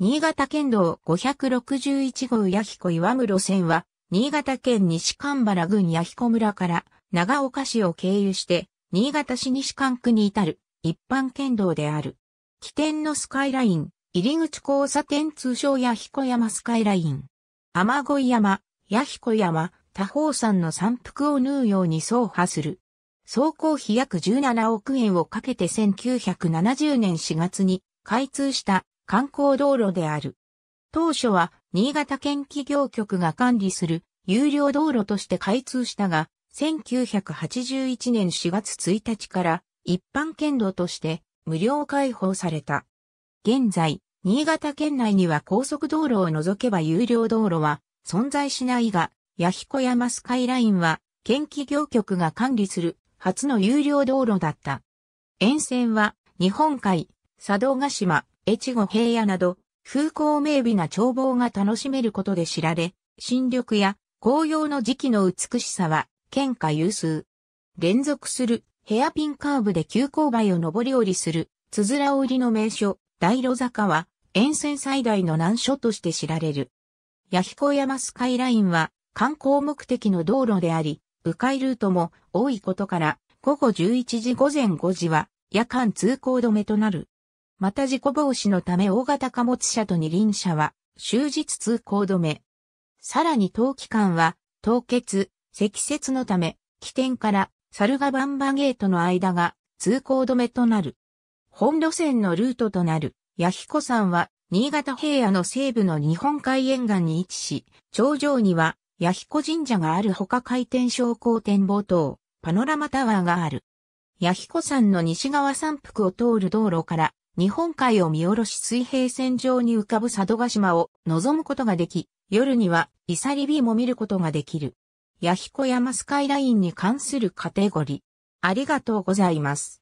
新潟県道561号弥彦岩室線は、新潟県西蒲原郡弥彦村から長岡市を経由して、新潟市西関区に至る一般県道である。起点のスカイライン、入り口交差点通称弥彦山スカイライン。雨乞山、弥彦山、多宝山の山腹を縫うように走破する。走行費約17億円をかけて1970年4月に開通した観光道路である。当初は新潟県企業局が管理する有料道路として開通したが、1981年4月1日から一般県道として無料開放された。現在、新潟県内には高速道路を除けば有料道路は存在しないが、弥彦山スカイラインは県企業局が管理する初の有料道路だった。沿線は日本海、佐渡島、越後平野など風光明媚な眺望が楽しめることで知られ、新緑や紅葉の時期の美しさは県下有数。連続するヘアピンカーブで急勾配を上り下りする、つづら折りの名所、大路坂は沿線最大の難所として知られる。弥彦山スカイラインは観光目的の道路であり、迂回ルートも多いことから、午後11時午前5時は夜間通行止めとなる。また事故防止のため大型貨物車と二輪車は終日通行止め。さらに当期間は凍結、積雪のため起点から猿ヶバンバゲートの間が通行止めとなる。本路線のルートとなる弥彦山は新潟平野の西部の日本海沿岸に位置し、頂上には弥彦神社があるほか回転昇降展望塔、パノラマタワーがある。弥彦山の西側山腹を通る道路から日本海を見下ろし水平線上に浮かぶ佐渡島を望むことができ、夜にはイサリビも見ることができる。弥彦山スカイラインに関するカテゴリー。ありがとうございます。